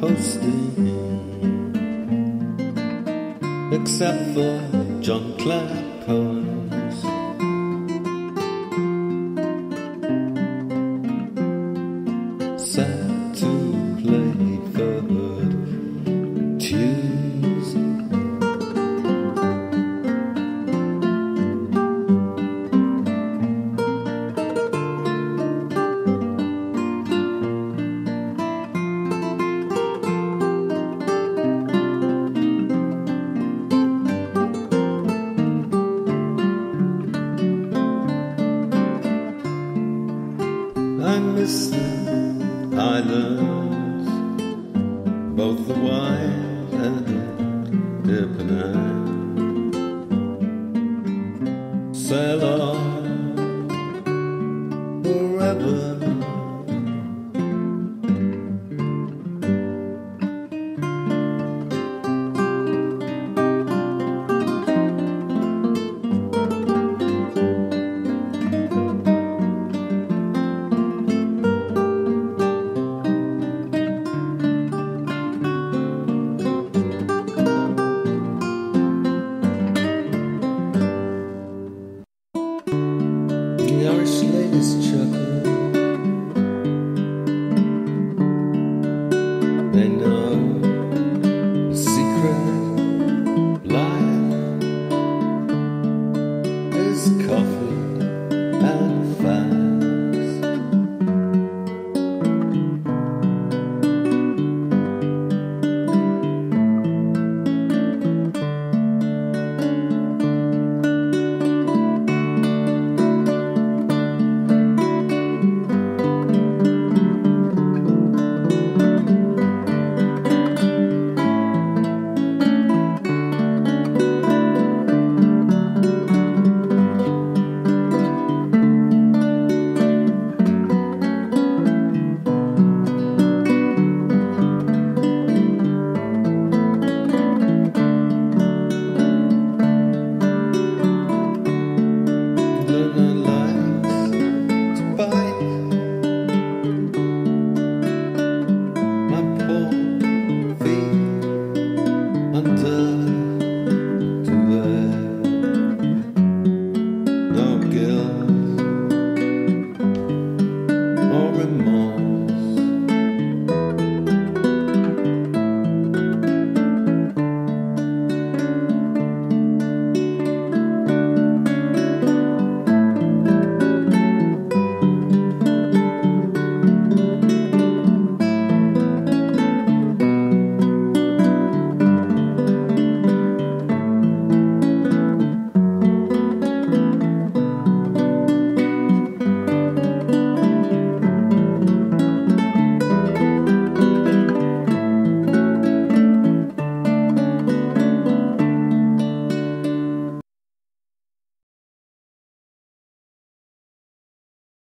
posting except for John Clapper's. I miss the islands, both the wide and Dippenheim. Sail on forever.